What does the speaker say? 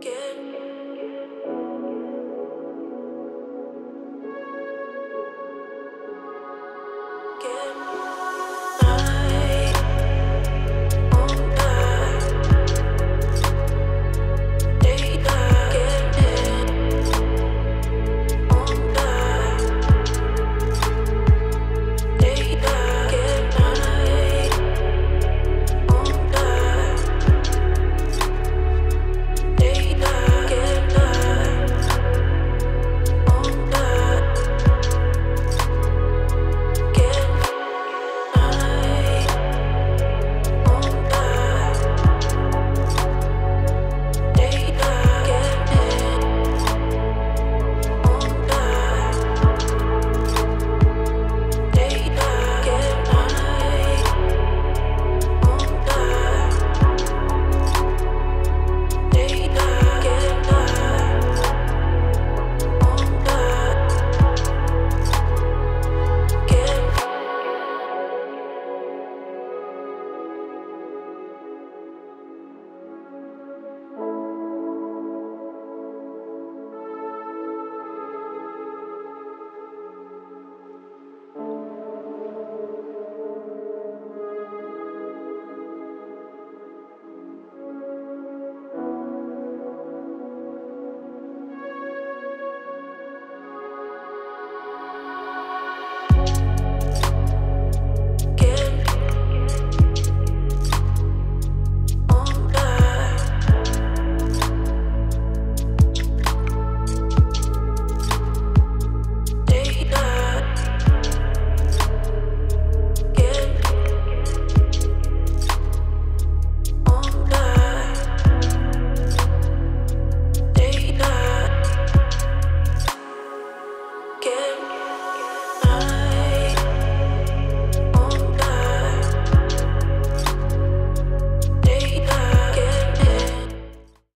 again.